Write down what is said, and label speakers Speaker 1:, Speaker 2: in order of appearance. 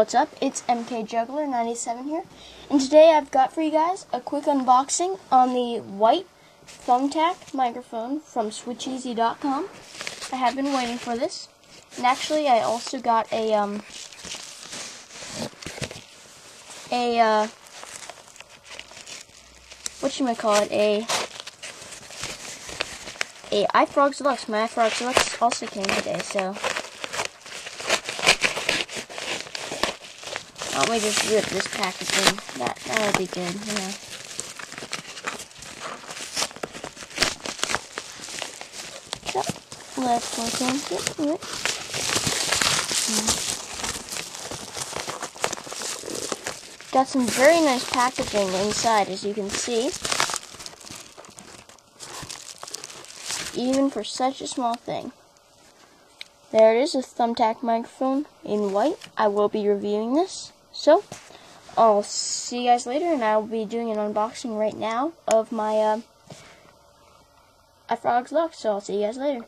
Speaker 1: What's up? It's MK Juggler 97 here, and today I've got for you guys a quick unboxing on the white thumbtack microphone from SwitchEasy.com. I have been waiting for this, and actually I also got a um a uh what you might call it a a iFrog Deluxe. My iFrog Deluxe also came today, so Why don't we just rip this packaging? That that would be good, you know. So, let's look into it. Hmm. Got some very nice packaging inside, as you can see. Even for such a small thing. There it is, a thumbtack microphone in white. I will be reviewing this. So, I'll see you guys later, and I'll be doing an unboxing right now of my uh, iFrog Deluxe, so I'll see you guys later.